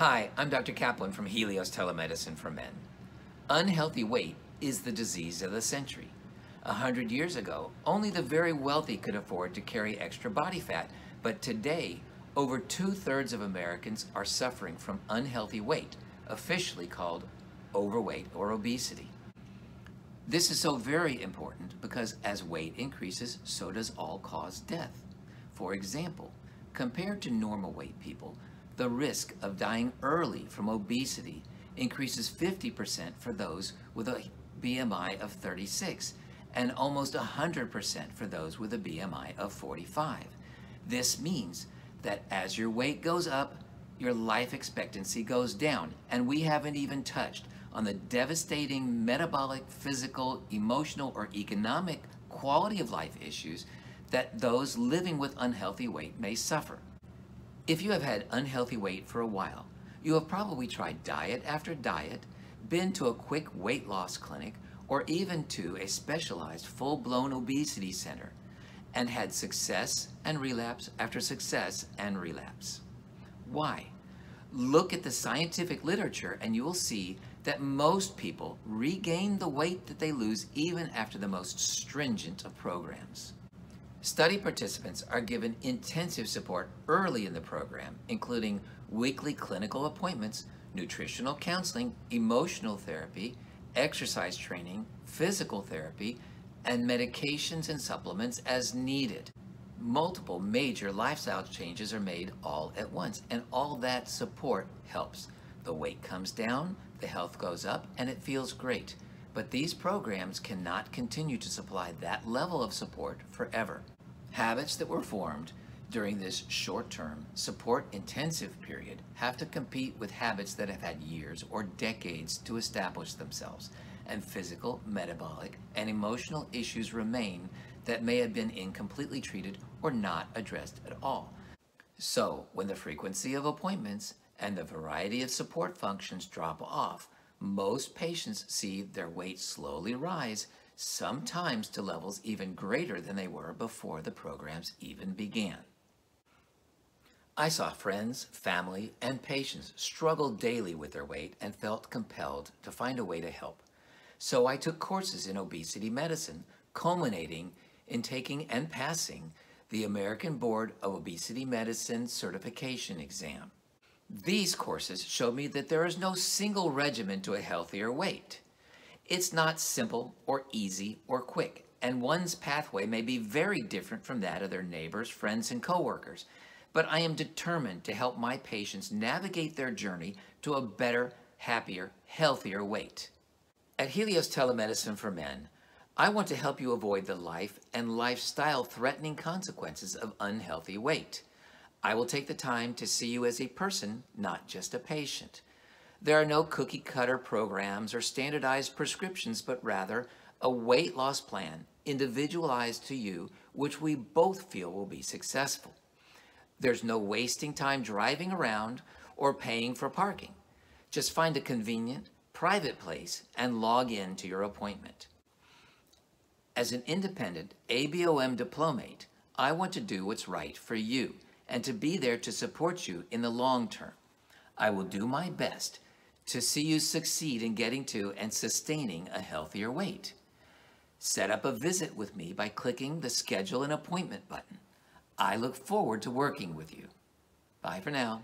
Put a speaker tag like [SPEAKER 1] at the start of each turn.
[SPEAKER 1] Hi, I'm Dr. Kaplan from Helios Telemedicine for Men. Unhealthy weight is the disease of the century. A hundred years ago, only the very wealthy could afford to carry extra body fat, but today, over two-thirds of Americans are suffering from unhealthy weight, officially called overweight or obesity. This is so very important because as weight increases, so does all-cause death. For example, compared to normal weight people, the risk of dying early from obesity increases 50% for those with a BMI of 36 and almost 100% for those with a BMI of 45. This means that as your weight goes up, your life expectancy goes down, and we haven't even touched on the devastating metabolic, physical, emotional, or economic quality of life issues that those living with unhealthy weight may suffer. If you have had unhealthy weight for a while, you have probably tried diet after diet, been to a quick weight loss clinic, or even to a specialized full-blown obesity center, and had success and relapse after success and relapse. Why? Look at the scientific literature and you will see that most people regain the weight that they lose even after the most stringent of programs. Study participants are given intensive support early in the program, including weekly clinical appointments, nutritional counseling, emotional therapy, exercise training, physical therapy, and medications and supplements as needed. Multiple major lifestyle changes are made all at once, and all that support helps. The weight comes down, the health goes up, and it feels great. But these programs cannot continue to supply that level of support forever. Habits that were formed during this short-term, support-intensive period have to compete with habits that have had years or decades to establish themselves, and physical, metabolic, and emotional issues remain that may have been incompletely treated or not addressed at all. So, when the frequency of appointments and the variety of support functions drop off, most patients see their weight slowly rise, sometimes to levels even greater than they were before the programs even began. I saw friends, family, and patients struggle daily with their weight and felt compelled to find a way to help. So I took courses in obesity medicine, culminating in taking and passing the American Board of Obesity Medicine certification exam. These courses show me that there is no single regimen to a healthier weight. It's not simple or easy or quick, and one's pathway may be very different from that of their neighbors, friends, and coworkers. But I am determined to help my patients navigate their journey to a better, happier, healthier weight. At Helios Telemedicine for Men, I want to help you avoid the life and lifestyle threatening consequences of unhealthy weight. I will take the time to see you as a person, not just a patient. There are no cookie cutter programs or standardized prescriptions, but rather a weight loss plan individualized to you, which we both feel will be successful. There's no wasting time driving around or paying for parking. Just find a convenient, private place and log in to your appointment. As an independent ABOM diplomate, I want to do what's right for you and to be there to support you in the long term. I will do my best to see you succeed in getting to and sustaining a healthier weight. Set up a visit with me by clicking the Schedule an Appointment button. I look forward to working with you. Bye for now.